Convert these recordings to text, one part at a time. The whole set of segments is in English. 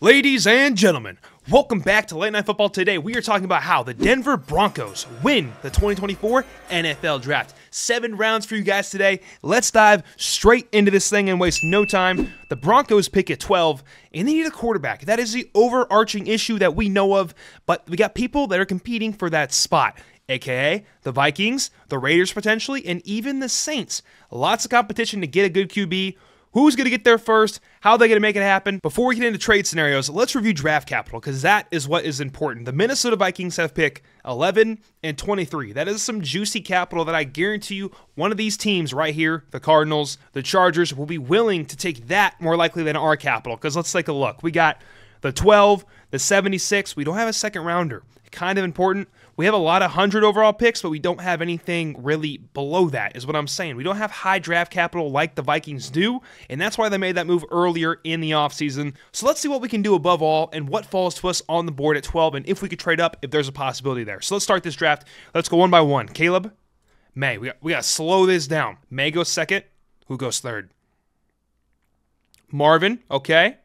Ladies and gentlemen, welcome back to Late Night Football. Today, we are talking about how the Denver Broncos win the 2024 NFL Draft. Seven rounds for you guys today. Let's dive straight into this thing and waste no time. The Broncos pick at 12, and they need a quarterback. That is the overarching issue that we know of, but we got people that are competing for that spot aka the Vikings, the Raiders potentially, and even the Saints. Lots of competition to get a good QB. Who's going to get there first? How are they going to make it happen? Before we get into trade scenarios, let's review draft capital because that is what is important. The Minnesota Vikings have pick 11 and 23. That is some juicy capital that I guarantee you one of these teams right here, the Cardinals, the Chargers, will be willing to take that more likely than our capital because let's take a look. We got the 12, the 76. We don't have a second rounder. Kind of important. We have a lot of 100 overall picks, but we don't have anything really below that, is what I'm saying. We don't have high draft capital like the Vikings do, and that's why they made that move earlier in the offseason. So let's see what we can do above all and what falls to us on the board at 12, and if we could trade up if there's a possibility there. So let's start this draft. Let's go one by one. Caleb, Maye. We got, we got to slow this down. Maye goes second. Who goes third? Marvin, okay.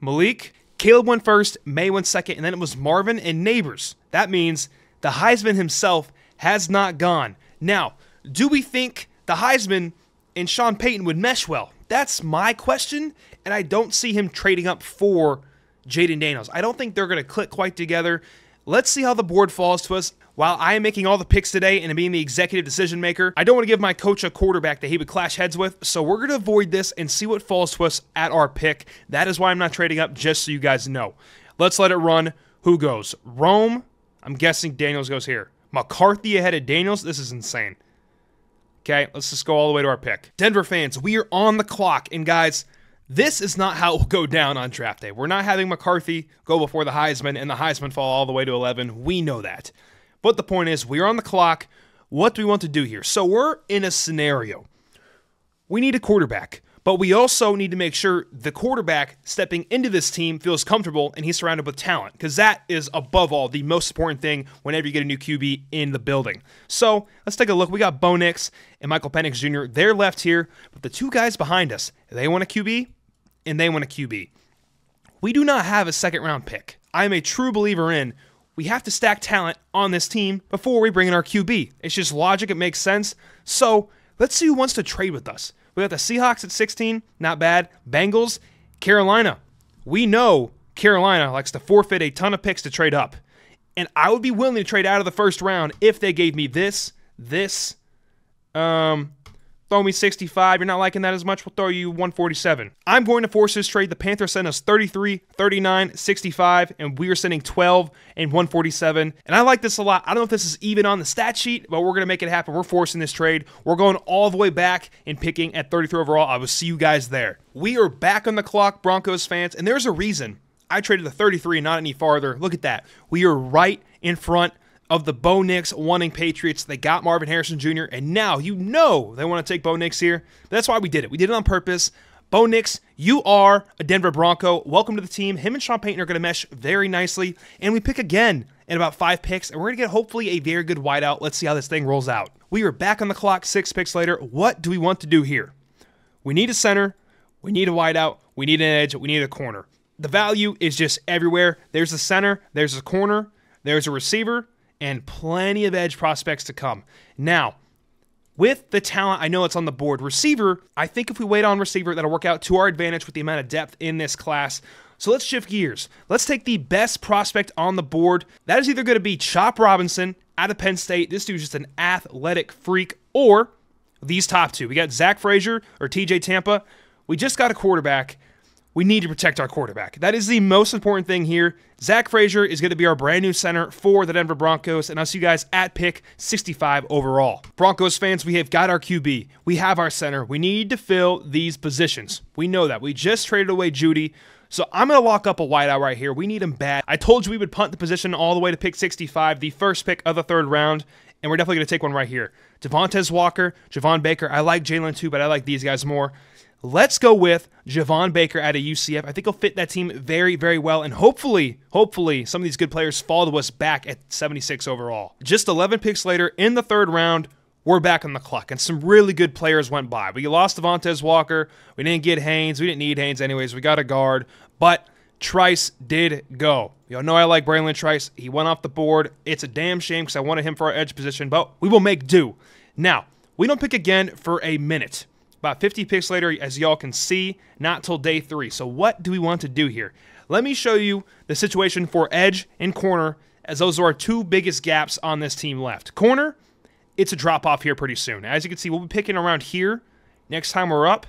Malik, Caleb went first, Maye went second, and then it was Marvin and Nabers. That means the Heisman himself has not gone. Now, do we think the Heisman and Sean Payton would mesh well? That's my question, and I don't see him trading up for Jayden Daniels. I don't think they're going to click quite together. Let's see how the board falls to us. While I am making all the picks today and being the executive decision maker, I don't want to give my coach a quarterback that he would clash heads with, so we're going to avoid this and see what falls to us at our pick. That is why I'm not trading up, just so you guys know. Let's let it run. Who goes? Rome. I'm guessing Daniels goes here. McCarthy ahead of Daniels. This is insane. Okay, let's just go all the way to our pick. Denver fans, we are on the clock. And guys, this is not how it will go down on draft day. We're not having McCarthy go before the Heisman and the Heisman fall all the way to 11. We know that. But the point is, we're on the clock. What do we want to do here? So we're in a scenario. We need a quarterback, but we also need to make sure the quarterback stepping into this team feels comfortable and he's surrounded with talent, because that is above all the most important thing whenever you get a new QB in the building. So let's take a look. We got Bo Nix and Michael Penix Jr. They're left here, but the two guys behind us, they want a QB and they want a QB. We do not have a second round pick. I am a true believer in we have to stack talent on this team before we bring in our QB. It's just logic, it makes sense. So let's see who wants to trade with us. We got the Seahawks at 16, not bad. Bengals, Carolina. We know Carolina likes to forfeit a ton of picks to trade up. And I would be willing to trade out of the first round if they gave me this, this, um, Throw me 65. You're not liking that as much. We'll throw you 147. I'm going to force this trade. The Panthers sent us 33, 39, 65, and we are sending 12 and 147. And I like this a lot. I don't know if this is even on the stat sheet, but we're going to make it happen. We're forcing this trade. We're going all the way back and picking at 33 overall. I will see you guys there. We are back on the clock, Broncos fans, and there's a reason I traded the 33 and not any farther. Look at that. We are right in front of the Bo Nix wanting Patriots. They got Marvin Harrison Jr., and now you know they want to take Bo Nix here. That's why we did it. We did it on purpose. Bo Nix, you are a Denver Bronco. Welcome to the team. Him and Sean Payton are going to mesh very nicely. And we pick again in about five picks, and we're going to get hopefully a very good wideout. Let's see how this thing rolls out. We are back on the clock six picks later. What do we want to do here? We need a center. We need a wideout. We need an edge. We need a corner. The value is just everywhere. There's a center. There's a corner. There's a receiver and plenty of edge prospects to come. Now, with the talent, I know it's on the board. Receiver, I think if we wait on receiver, that'll work out to our advantage with the amount of depth in this class. So let's shift gears. Let's take the best prospect on the board. That is either going to be Chop Robinson out of Penn State. This dude's just an athletic freak, or these top two. We got Zach Frazier or TJ Tampa. We just got a quarterback we need to protect our quarterback. That is the most important thing here. Zach Frazier is going to be our brand new center for the Denver Broncos, and I'll see you guys at pick 65 overall. Broncos fans, we have got our QB. We have our center. We need to fill these positions. We know that. We just traded away Jeudy. So I'm going to lock up a wideout right here. We need him bad. I told you we would punt the position all the way to pick 65, the first pick of the third round, and we're definitely going to take one right here. Devontez Walker, Javon Baker. I like Jalen too, but I like these guys more. Let's go with Javon Baker at a UCF. I think he'll fit that team very, very well. And hopefully, hopefully, some of these good players fall to us back at 76 overall. Just 11 picks later in the third round, we're back on the clock, and some really good players went by. We lost Devontez Walker. We didn't get Haynes. We didn't need Haynes anyways. We got a guard, but Trice did go. Y'all know I like Bralen Trice. He went off the board. It's a damn shame because I wanted him for our edge position, but we will make do. Now, we don't pick again for a minute. About 50 picks later, as y'all can see, not till day three. So, what do we want to do here? Let me show you the situation for edge and corner, as those are our two biggest gaps on this team left. Corner, it's a drop off here pretty soon. As you can see, we'll be picking around here next time we're up.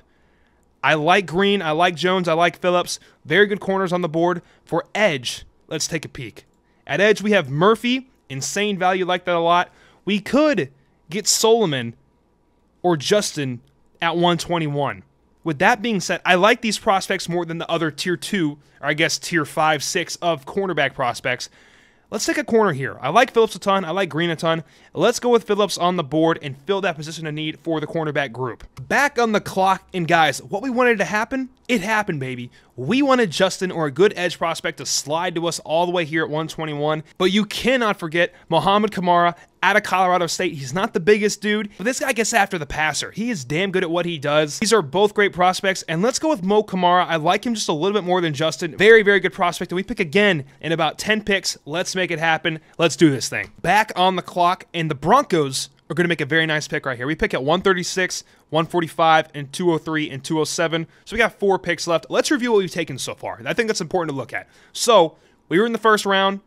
I like Green, I like Jones, I like Phillips. Very good corners on the board. For edge, let's take a peek. At edge, we have Murphy, insane value, like that a lot. We could get Solomon or Justin at 121. With that being said, I like these prospects more than the other tier 2, or I guess tier 5, 6 of cornerback prospects. Let's take a corner here. I like Phillips a ton. I like Green a ton. Let's go with Phillips on the board and fill that position of need for the cornerback group. Back on the clock, and guys, what we wanted to happen, it happened, baby. We wanted Justin or a good edge prospect to slide to us all the way here at 121, but you cannot forget Mohamed Kamara out of Colorado State. He's not the biggest dude, but this guy gets after the passer. He is damn good at what he does. These are both great prospects, and let's go with Mo Kamara. I like him just a little bit more than Justin. Very, very good prospect, and we pick again in about 10 picks. Let's make it happen. Let's do this thing. Back on the clock, and the Broncos are going to make a very nice pick right here. We pick at 136, 145, and 203 and 207. So we got four picks left. Let's review what we've taken so far. I think that's important to look at. So we were in the first round.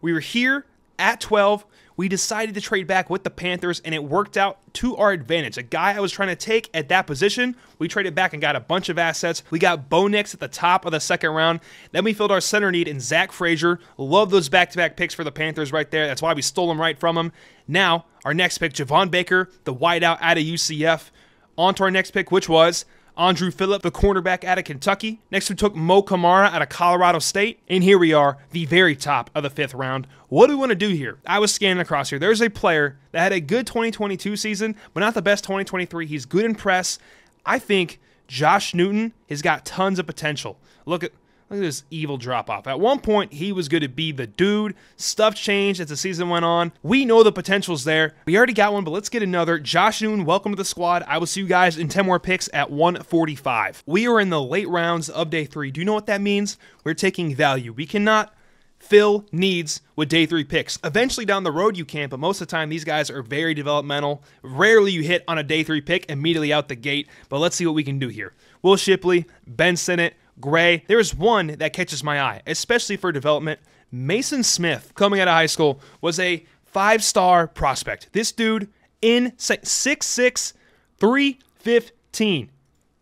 We were here at 12 we decided to trade back with the Panthers, and it worked out to our advantage. A guy I was trying to take at that position, we traded back and got a bunch of assets. We got Bo Nix at the top of the second round. Then we filled our center need in Zach Frazier. Love those back to back picks for the Panthers right there. That's why we stole them right from him. Now, our next pick, Javon Baker, the wideout out of UCF. On to our next pick, which was Andru Phillip, the cornerback out of Kentucky. Next, we took Mo Kamara out of Colorado State. And here we are, the very top of the fifth round. What do we want to do here? I was scanning across here. There's a player that had a good 2022 season, but not the best 2023. He's good in press. I think Josh Newton has got tons of potential. Look at Look at this evil drop off. At one point, he was going to be the dude. Stuff changed as the season went on. We know the potential's there. We already got one, but let's get another. Josh Noon, welcome to the squad. I will see you guys in 10 more picks at 145. We are in the late rounds of day three. Do you know what that means? We're taking value. We cannot fill needs with day three picks. Eventually down the road you can, but most of the time these guys are very developmental. Rarely you hit on a day three pick immediately out the gate, but let's see what we can do here. Will Shipley, Ben Sinnott, Gray. There is one that catches my eye, especially for development. Maason Smith, coming out of high school, was a five star prospect. This dude in 6'6, 315.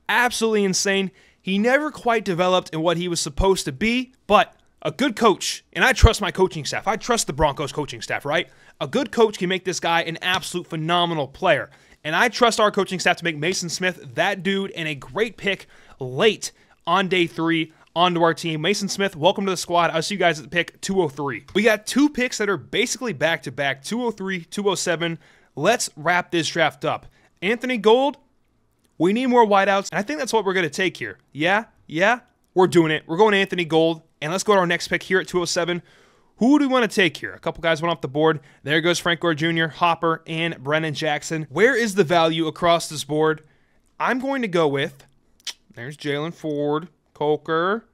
Absolutely insane. He never quite developed in what he was supposed to be, but a good coach, and I trust my coaching staff. I trust the Broncos coaching staff, right? A good coach can make this guy an absolute phenomenal player. And I trust our coaching staff to make Maason Smith that dude and a great pick late on day three onto our team. Maason Smith, welcome to the squad. I'll see you guys at the pick 203. We got two picks that are basically back to back 203, 207. Let's wrap this draft up. Anthony Gould, we need more wideouts, and I think that's what we're going to take here. Yeah, yeah, we're doing it. We're going Anthony Gould, and let's go to our next pick here at 207. Who do we want to take here? A couple guys went off the board. There goes Frank Gore Jr., Hopper, and Brennan Jackson. Where is the value across this board? I'm going to go with there's Jalen Ford, Coker.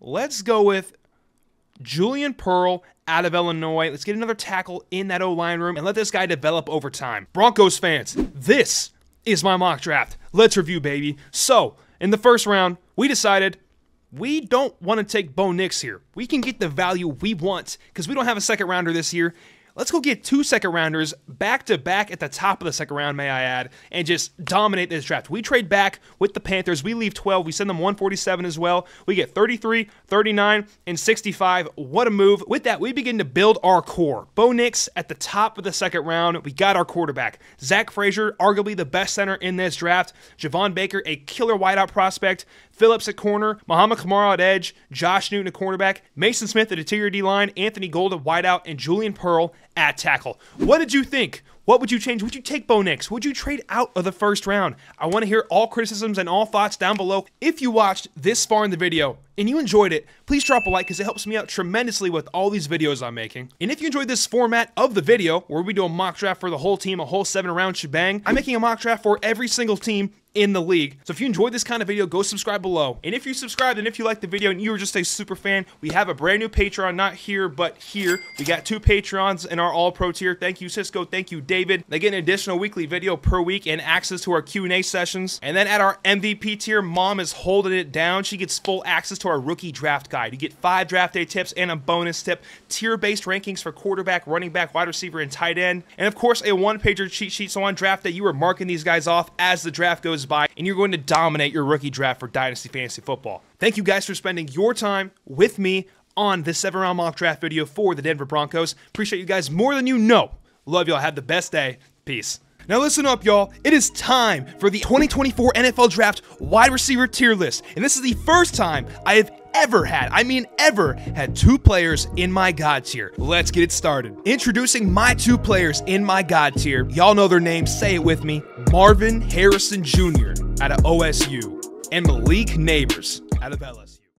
Let's go with Julian Pearl out of Illinois. Let's get another tackle in that O line room and let this guy develop over time. Broncos fans, this is my mock draft. Let's review, baby. So, in the first round, we decided we don't want to take Bo Nix here. We can get the value we want because we don't have a second rounder this year. Let's go get two second rounders back to back at the top of the second round, may I add, and just dominate this draft. We trade back with the Panthers. We leave 12. We send them 147 as well. We get 33, 39, and 65. What a move. With that, we begin to build our core. Bo Nix at the top of the second round. We got our quarterback. Zach Frazier, arguably the best center in this draft. Javon Baker, a killer wideout prospect. Phillips at corner, Mohamed Kamara at edge, Josh Newton at cornerback, Maason Smith at interior D line, Anthony Gould at wideout, and Julian Pearl at tackle. What did you think? What would you change? Would you take Bo Nix? Would you trade out of the first round? I want to hear all criticisms and all thoughts down below. If you watched this far in the video, and you enjoyed it, please drop a like because it helps me out tremendously with all these videos I'm making. And if you enjoyed this format of the video, where we do a mock draft for the whole team, a whole seven round shebang, I'm making a mock draft for every single team in the league. So if you enjoyed this kind of video, go subscribe below. And if you subscribed and if you like the video and you were just a super fan, we have a brand new Patreon, not here, but here. We got two Patreons in our all pro tier. Thank you, Cisco. Thank you, David. They get an additional weekly video per week and access to our Q&A sessions. And then at our MVP tier, mom is holding it down. She gets full access to our rookie draft guide. You get five draft day tips and a bonus tip, tier-based rankings for quarterback, running back, wide receiver, and tight end. And of course, a one-pager cheat sheet. So on draft day, you are marking these guys off as the draft goes by, and you're going to dominate your rookie draft for Dynasty Fantasy Football. Thank you guys for spending your time with me on this seven round mock draft video for the Denver Broncos. Appreciate you guys more than you know. Love y'all. Have the best day. Peace. Now listen up, y'all. It is time for the 2024 NFL Draft wide receiver tier list. And this is the first time I have ever had, I mean ever, had two players in my God tier. Let's get it started. Introducing my two players in my God tier. Y'all know their names, say it with me. Marvin Harrison Jr. out of OSU and Malik Nabers out of LSU.